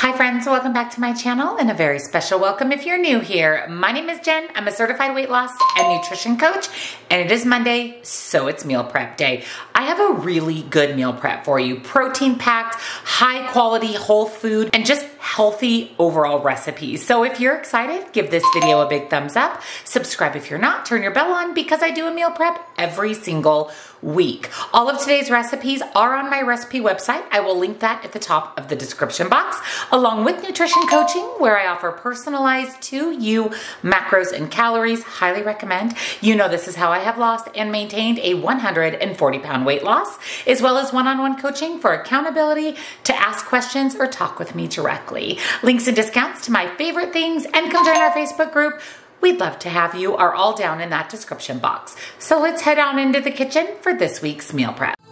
Hi friends, welcome back to my channel and a very special welcome if you're new here. My name is Jenn, I'm a certified weight loss and nutrition coach and it is Monday, so it's meal prep day. I have a really good meal prep for you. Protein packed, high quality whole food and just healthy overall recipes. So if you're excited, give this video a big thumbs up. Subscribe if you're not, turn your bell on because I do a meal prep every single week. All of today's recipes are on my recipe website. I will link that at the top of the description box, along with nutrition coaching, where I offer personalized to you macros and calories. Highly recommend. You know this is how I have lost and maintained a 140 pound weight loss, as well as one-on-one -on -one coaching for accountability to ask questions or talk with me directly. Links and discounts to my favorite things and come join our Facebook group We'd love to have you are all down in that description box. So let's head on into the kitchen for this week's meal prep.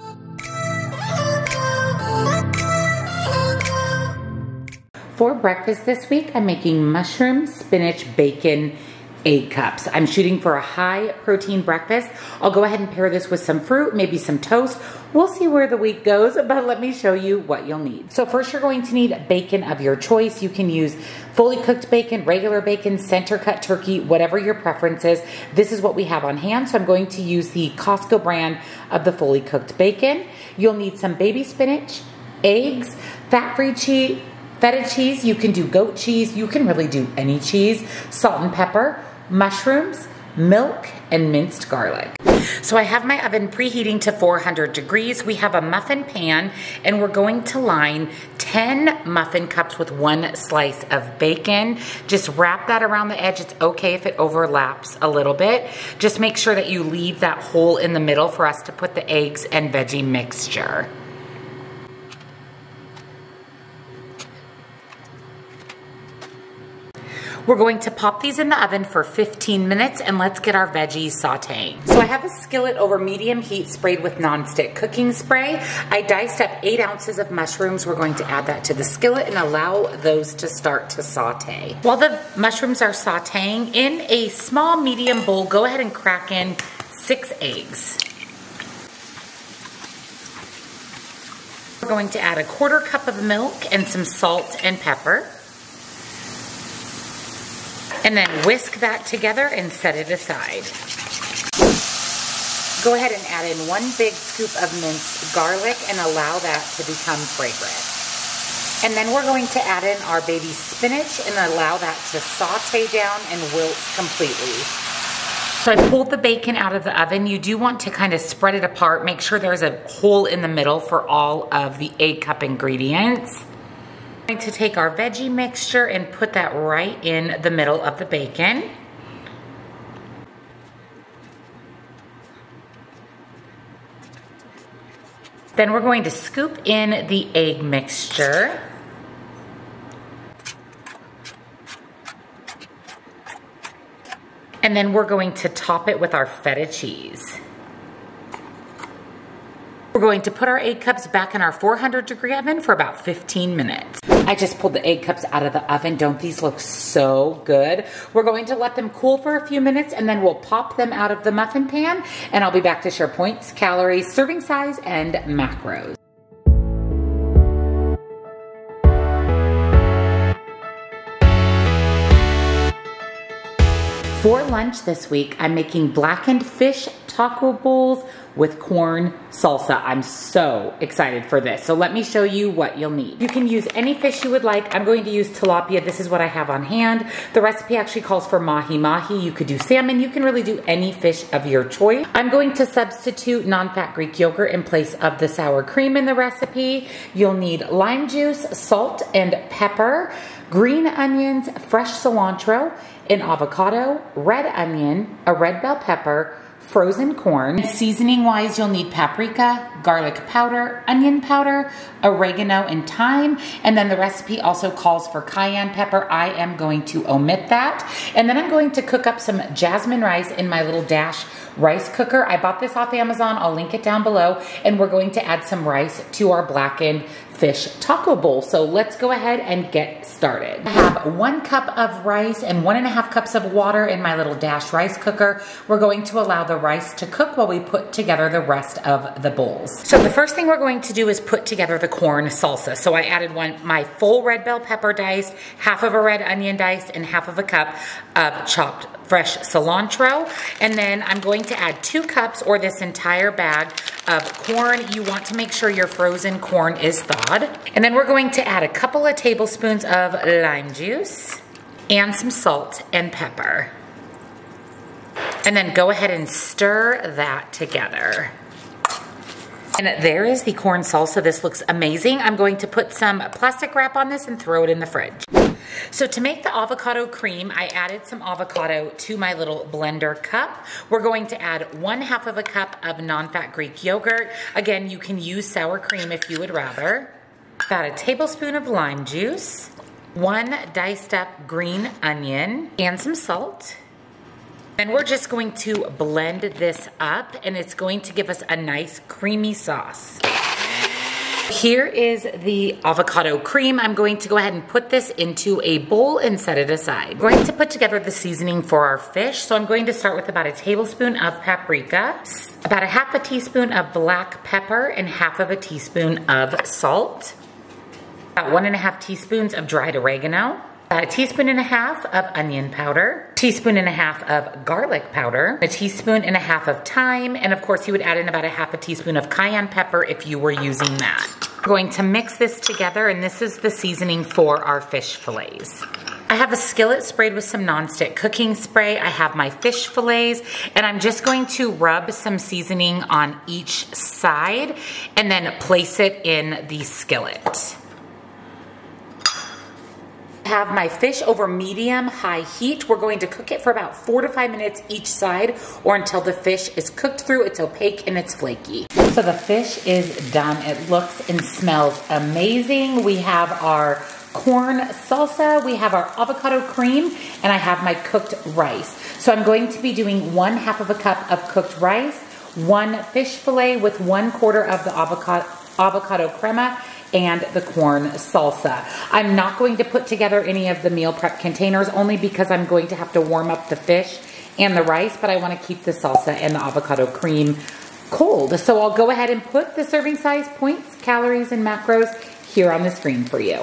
For breakfast this week, I'm making mushroom, spinach, bacon, egg cups. I'm shooting for a high protein breakfast. I'll go ahead and pair this with some fruit, maybe some toast. We'll see where the week goes, but let me show you what you'll need. So first you're going to need bacon of your choice. You can use fully cooked bacon, regular bacon, center cut turkey, whatever your preference is. This is what we have on hand. So I'm going to use the Costco brand of the fully cooked bacon. You'll need some baby spinach, eggs, fat-free cheese, feta cheese, you can do goat cheese, you can really do any cheese, salt and pepper, mushrooms, milk, and minced garlic. So I have my oven preheating to 400 degrees. We have a muffin pan and we're going to line 10 muffin cups with one slice of bacon. Just wrap that around the edge. It's okay if it overlaps a little bit. Just make sure that you leave that hole in the middle for us to put the eggs and veggie mixture. We're going to pop these in the oven for 15 minutes and let's get our veggies sauteing. So I have a skillet over medium heat sprayed with nonstick cooking spray. I diced up eight ounces of mushrooms. We're going to add that to the skillet and allow those to start to saute. While the mushrooms are sauteing, in a small medium bowl, go ahead and crack in six eggs. We're going to add a quarter cup of milk and some salt and pepper. And then whisk that together and set it aside. Go ahead and add in one big scoop of minced garlic and allow that to become fragrant. And then we're going to add in our baby spinach and allow that to saute down and wilt completely. So I pulled the bacon out of the oven. You do want to kind of spread it apart. Make sure there's a hole in the middle for all of the egg cup ingredients going to take our veggie mixture and put that right in the middle of the bacon. Then we're going to scoop in the egg mixture. And then we're going to top it with our feta cheese. We're going to put our egg cups back in our 400 degree oven for about 15 minutes. I just pulled the egg cups out of the oven. Don't these look so good? We're going to let them cool for a few minutes and then we'll pop them out of the muffin pan and I'll be back to share points, calories, serving size, and macros. For lunch this week, I'm making blackened fish taco bowls with corn salsa. I'm so excited for this. So let me show you what you'll need. You can use any fish you would like. I'm going to use tilapia. This is what I have on hand. The recipe actually calls for mahi-mahi. You could do salmon. You can really do any fish of your choice. I'm going to substitute non-fat Greek yogurt in place of the sour cream in the recipe. You'll need lime juice, salt, and pepper, green onions, fresh cilantro, an avocado, red onion, a red bell pepper, frozen corn. Seasoning wise, you'll need paprika, garlic powder, onion powder, oregano, and thyme. And then the recipe also calls for cayenne pepper. I am going to omit that. And then I'm going to cook up some jasmine rice in my little dash rice cooker. I bought this off Amazon. I'll link it down below. And we're going to add some rice to our blackened fish taco bowl. So let's go ahead and get started. I have one cup of rice and one and a half cups of water in my little dash rice cooker. We're going to allow the rice to cook while we put together the rest of the bowls. So the first thing we're going to do is put together the corn salsa. So I added one, my full red bell pepper diced, half of a red onion diced, and half of a cup of chopped fresh cilantro. And then I'm going to add two cups or this entire bag of corn. You want to make sure your frozen corn is thawed. And then we're going to add a couple of tablespoons of lime juice and some salt and pepper. And then go ahead and stir that together. And there is the corn salsa. This looks amazing. I'm going to put some plastic wrap on this and throw it in the fridge. So to make the avocado cream, I added some avocado to my little blender cup. We're going to add one half of a cup of non-fat Greek yogurt. Again, you can use sour cream if you would rather. About a tablespoon of lime juice, one diced up green onion, and some salt. And we're just going to blend this up and it's going to give us a nice creamy sauce. Here is the avocado cream. I'm going to go ahead and put this into a bowl and set it aside. I'm going to put together the seasoning for our fish. So I'm going to start with about a tablespoon of paprika, about a half a teaspoon of black pepper, and half of a teaspoon of salt, about one and a half teaspoons of dried oregano, a teaspoon and a half of onion powder, teaspoon and a half of garlic powder, a teaspoon and a half of thyme, and of course you would add in about a half a teaspoon of cayenne pepper if you were using that. We're going to mix this together and this is the seasoning for our fish fillets. I have a skillet sprayed with some nonstick cooking spray. I have my fish fillets and I'm just going to rub some seasoning on each side and then place it in the skillet have my fish over medium high heat. We're going to cook it for about four to five minutes each side or until the fish is cooked through, it's opaque and it's flaky. So the fish is done. It looks and smells amazing. We have our corn salsa, we have our avocado cream, and I have my cooked rice. So I'm going to be doing one half of a cup of cooked rice, one fish fillet with one quarter of the avocado, avocado crema, and the corn salsa. I'm not going to put together any of the meal prep containers only because I'm going to have to warm up the fish and the rice, but I want to keep the salsa and the avocado cream cold. So I'll go ahead and put the serving size points, calories, and macros here on the screen for you.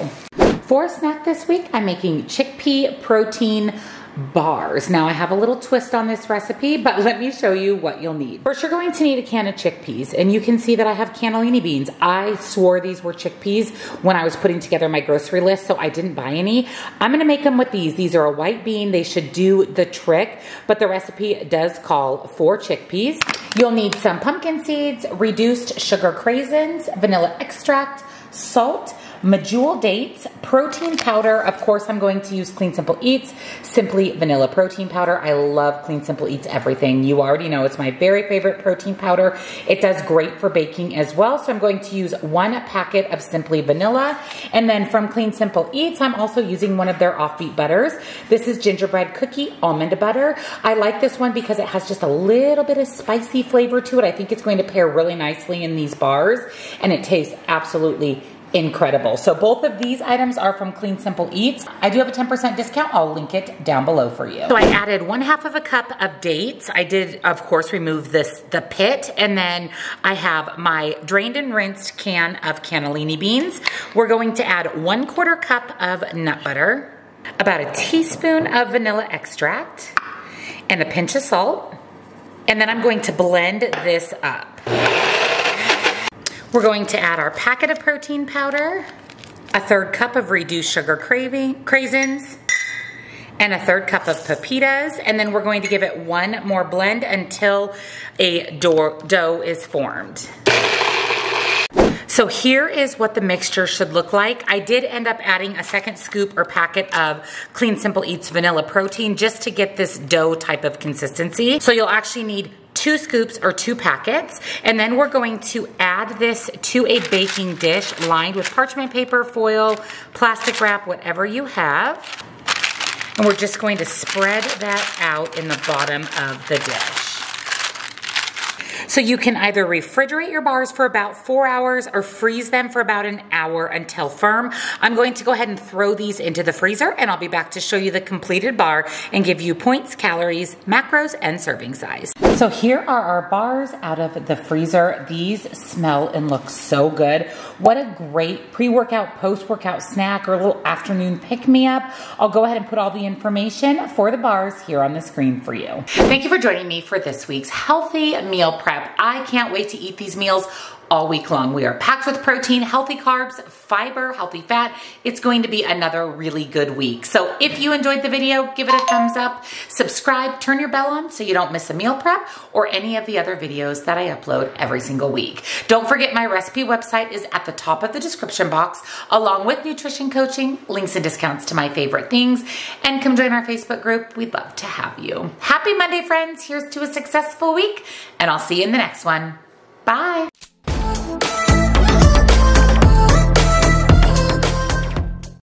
For snack this week, I'm making chickpea protein bars. Now I have a little twist on this recipe, but let me show you what you'll need. First, you're going to need a can of chickpeas, and you can see that I have cannellini beans. I swore these were chickpeas when I was putting together my grocery list, so I didn't buy any. I'm gonna make them with these. These are a white bean. They should do the trick, but the recipe does call for chickpeas. You'll need some pumpkin seeds, reduced sugar craisins, vanilla extract, salt, Medjool dates, protein powder. Of course, I'm going to use Clean Simple Eats, simply vanilla protein powder. I love Clean Simple Eats everything. You already know it's my very favorite protein powder. It does great for baking as well. So I'm going to use one packet of Simply Vanilla. And then from Clean Simple Eats, I'm also using one of their offbeat butters. This is gingerbread cookie almond butter. I like this one because it has just a little bit of spicy flavor to it. I think it's going to pair really nicely in these bars and it tastes absolutely incredible. So both of these items are from Clean Simple Eats. I do have a 10% discount. I'll link it down below for you. So I added one half of a cup of dates. I did, of course, remove this the pit. And then I have my drained and rinsed can of cannellini beans. We're going to add one quarter cup of nut butter, about a teaspoon of vanilla extract, and a pinch of salt. And then I'm going to blend this up. We're going to add our packet of protein powder, a third cup of reduced sugar craving, craisins, and a third cup of pepitas. And then we're going to give it one more blend until a dough is formed. So here is what the mixture should look like. I did end up adding a second scoop or packet of Clean Simple Eats vanilla protein just to get this dough type of consistency. So you'll actually need two scoops or two packets. And then we're going to add this to a baking dish lined with parchment paper, foil, plastic wrap, whatever you have. And we're just going to spread that out in the bottom of the dish. So you can either refrigerate your bars for about four hours or freeze them for about an hour until firm. I'm going to go ahead and throw these into the freezer and I'll be back to show you the completed bar and give you points, calories, macros, and serving size. So here are our bars out of the freezer. These smell and look so good. What a great pre-workout, post-workout snack or a little afternoon pick-me-up. I'll go ahead and put all the information for the bars here on the screen for you. Thank you for joining me for this week's healthy meal prep. I can't wait to eat these meals all week long. We are packed with protein, healthy carbs, fiber, healthy fat. It's going to be another really good week. So if you enjoyed the video, give it a thumbs up, subscribe, turn your bell on so you don't miss a meal prep or any of the other videos that I upload every single week. Don't forget my recipe website is at the top of the description box along with nutrition coaching, links and discounts to my favorite things, and come join our Facebook group. We'd love to have you. Happy Monday, friends. Here's to a successful week, and I'll see you in the next one. Bye.